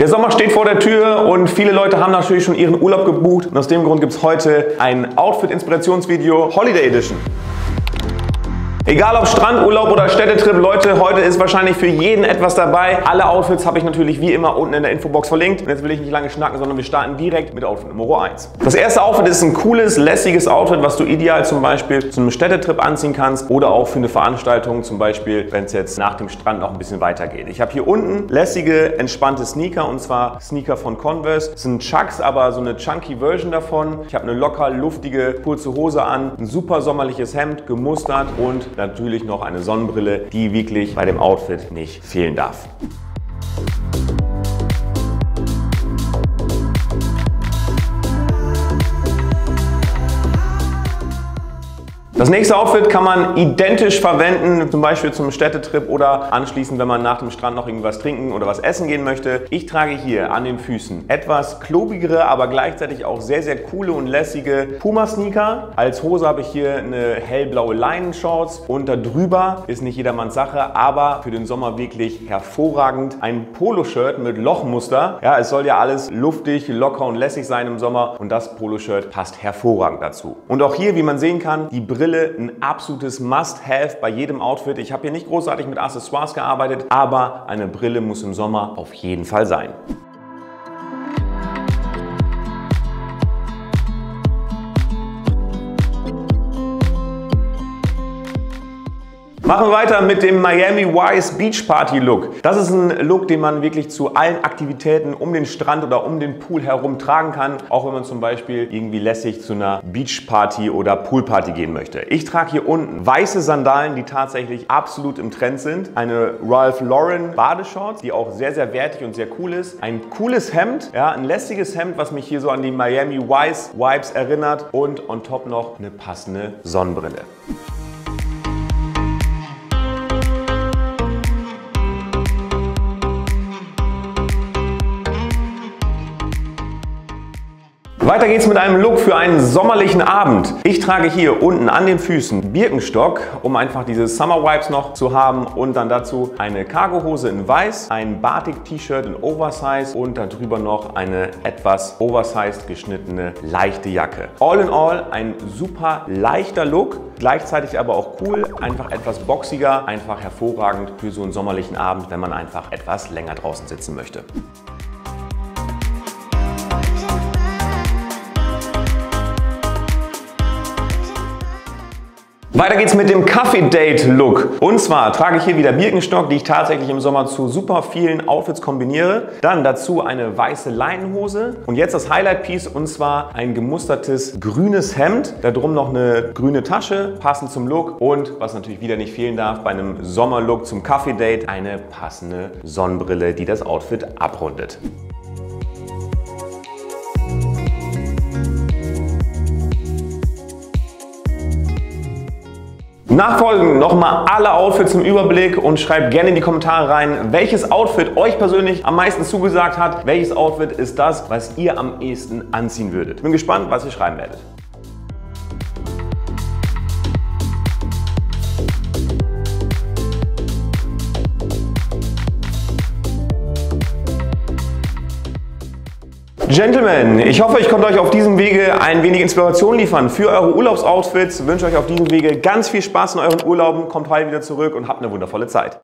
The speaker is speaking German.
Der Sommer steht vor der Tür und viele Leute haben natürlich schon ihren Urlaub gebucht und aus dem Grund gibt es heute ein Outfit-Inspirationsvideo Holiday Edition. Egal ob Strandurlaub oder Städtetrip, Leute, heute ist wahrscheinlich für jeden etwas dabei. Alle Outfits habe ich natürlich wie immer unten in der Infobox verlinkt. Und jetzt will ich nicht lange schnacken, sondern wir starten direkt mit Outfit Nummer 1. Das erste Outfit ist ein cooles, lässiges Outfit, was du ideal zum Beispiel zu einem Städtetrip anziehen kannst oder auch für eine Veranstaltung, zum Beispiel, wenn es jetzt nach dem Strand noch ein bisschen weiter geht. Ich habe hier unten lässige, entspannte Sneaker und zwar Sneaker von Converse. Das sind Chucks, aber so eine chunky Version davon. Ich habe eine locker luftige, kurze Hose an, ein super sommerliches Hemd, gemustert und natürlich noch eine Sonnenbrille, die wirklich bei dem Outfit nicht fehlen darf. Das nächste Outfit kann man identisch verwenden, zum Beispiel zum Städtetrip oder anschließend, wenn man nach dem Strand noch irgendwas trinken oder was essen gehen möchte. Ich trage hier an den Füßen etwas klobigere, aber gleichzeitig auch sehr, sehr coole und lässige Puma-Sneaker. Als Hose habe ich hier eine hellblaue Leinenshorts und darüber ist nicht jedermanns Sache, aber für den Sommer wirklich hervorragend ein Poloshirt mit Lochmuster. Ja, es soll ja alles luftig, locker und lässig sein im Sommer und das Poloshirt passt hervorragend dazu. Und auch hier, wie man sehen kann, die Brille Brille ein absolutes Must-Have bei jedem Outfit. Ich habe hier nicht großartig mit Accessoires gearbeitet, aber eine Brille muss im Sommer auf jeden Fall sein. Machen wir weiter mit dem Miami Wise Beach Party Look. Das ist ein Look, den man wirklich zu allen Aktivitäten um den Strand oder um den Pool herum tragen kann. Auch wenn man zum Beispiel irgendwie lässig zu einer Beach Party oder Pool Party gehen möchte. Ich trage hier unten weiße Sandalen, die tatsächlich absolut im Trend sind. Eine Ralph Lauren Badeshorts, die auch sehr, sehr wertig und sehr cool ist. Ein cooles Hemd, ja, ein lässiges Hemd, was mich hier so an die Miami Wise Vibes erinnert. Und on top noch eine passende Sonnenbrille. Weiter geht's mit einem Look für einen sommerlichen Abend. Ich trage hier unten an den Füßen Birkenstock, um einfach diese Summer Vibes noch zu haben und dann dazu eine Cargohose in weiß, ein Batik-T-Shirt in Oversize und darüber noch eine etwas oversized geschnittene leichte Jacke. All in all ein super leichter Look, gleichzeitig aber auch cool, einfach etwas boxiger, einfach hervorragend für so einen sommerlichen Abend, wenn man einfach etwas länger draußen sitzen möchte. Weiter geht's mit dem Coffee Date Look. Und zwar trage ich hier wieder Birkenstock, die ich tatsächlich im Sommer zu super vielen Outfits kombiniere. Dann dazu eine weiße Leinenhose. Und jetzt das Highlight Piece und zwar ein gemustertes grünes Hemd. Da drum noch eine grüne Tasche, passend zum Look. Und was natürlich wieder nicht fehlen darf bei einem Sommerlook zum Coffee Date, eine passende Sonnenbrille, die das Outfit abrundet. Nachfolgend nochmal alle Outfits im Überblick und schreibt gerne in die Kommentare rein, welches Outfit euch persönlich am meisten zugesagt hat. Welches Outfit ist das, was ihr am ehesten anziehen würdet. Bin gespannt, was ihr schreiben werdet. Gentlemen, ich hoffe, ich konnte euch auf diesem Wege ein wenig Inspiration liefern für eure Urlaubsoutfits. Ich wünsche euch auf diesem Wege ganz viel Spaß in euren Urlauben. Kommt heil wieder zurück und habt eine wundervolle Zeit.